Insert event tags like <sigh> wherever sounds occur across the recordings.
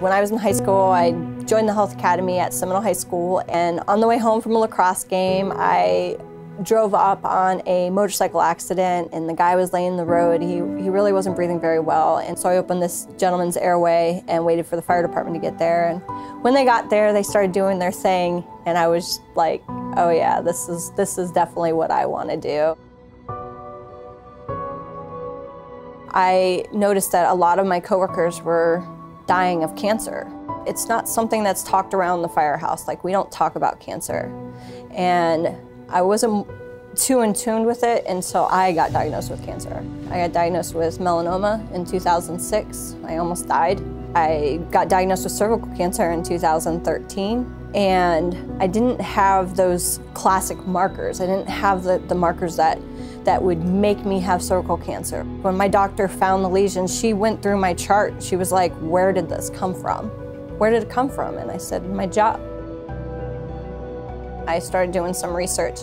When I was in high school, I joined the Health Academy at Seminole High School, and on the way home from a lacrosse game, I drove up on a motorcycle accident and the guy was laying in the road. He, he really wasn't breathing very well. And so I opened this gentleman's airway and waited for the fire department to get there. And when they got there, they started doing their thing. And I was like, oh yeah, this is, this is definitely what I want to do. I noticed that a lot of my coworkers were dying of cancer. It's not something that's talked around the firehouse. Like, we don't talk about cancer. And I wasn't too in tune with it, and so I got diagnosed with cancer. I got diagnosed with melanoma in 2006. I almost died. I got diagnosed with cervical cancer in 2013 and I didn't have those classic markers. I didn't have the, the markers that, that would make me have cervical cancer. When my doctor found the lesion, she went through my chart. She was like, where did this come from? Where did it come from? And I said, my job. I started doing some research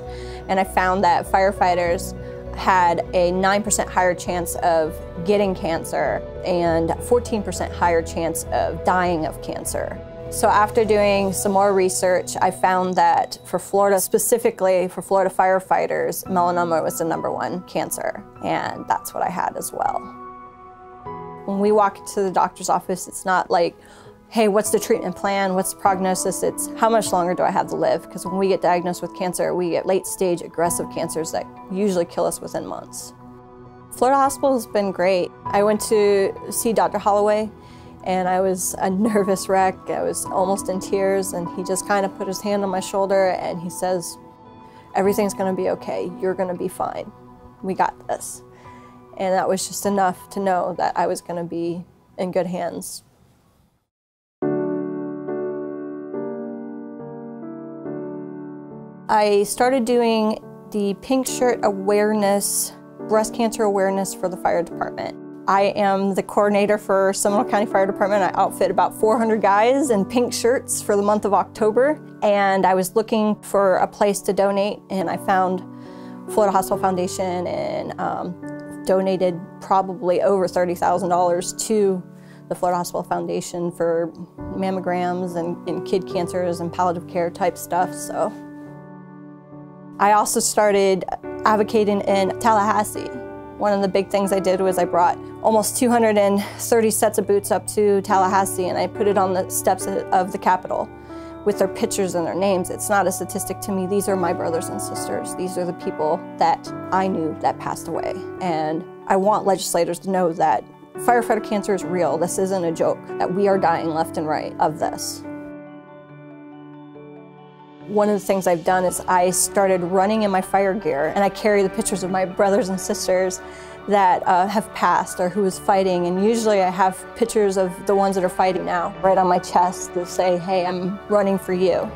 and I found that firefighters had a 9% higher chance of getting cancer and 14% higher chance of dying of cancer. So after doing some more research, I found that for Florida, specifically for Florida firefighters, melanoma was the number one cancer, and that's what I had as well. When we walk into the doctor's office, it's not like, hey, what's the treatment plan? What's the prognosis? It's how much longer do I have to live? Because when we get diagnosed with cancer, we get late stage aggressive cancers that usually kill us within months. Florida Hospital has been great. I went to see Dr. Holloway and I was a <laughs> nervous wreck. I was almost in tears and he just kind of put his hand on my shoulder and he says, everything's gonna be okay. You're gonna be fine. We got this. And that was just enough to know that I was gonna be in good hands. I started doing the pink shirt awareness, breast cancer awareness for the fire department. I am the coordinator for Seminole County Fire Department. I outfit about 400 guys in pink shirts for the month of October. And I was looking for a place to donate and I found Florida Hospital Foundation and um, donated probably over $30,000 to the Florida Hospital Foundation for mammograms and, and kid cancers and palliative care type stuff. So I also started advocating in Tallahassee. One of the big things I did was I brought almost 230 sets of boots up to Tallahassee and I put it on the steps of the Capitol with their pictures and their names. It's not a statistic to me. These are my brothers and sisters. These are the people that I knew that passed away. And I want legislators to know that firefighter cancer is real. This isn't a joke, that we are dying left and right of this. One of the things I've done is I started running in my fire gear and I carry the pictures of my brothers and sisters that uh, have passed or who is fighting and usually I have pictures of the ones that are fighting now right on my chest to say, hey, I'm running for you.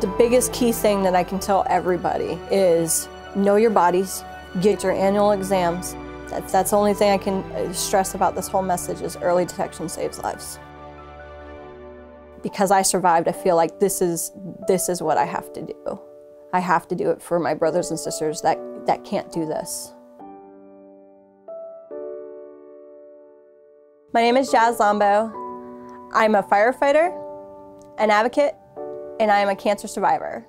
The biggest key thing that I can tell everybody is know your bodies, get your annual exams. That's, that's the only thing I can uh, stress about this whole message is early detection saves lives because I survived, I feel like this is, this is what I have to do. I have to do it for my brothers and sisters that, that can't do this. My name is Jazz Lombo. I'm a firefighter, an advocate, and I am a cancer survivor.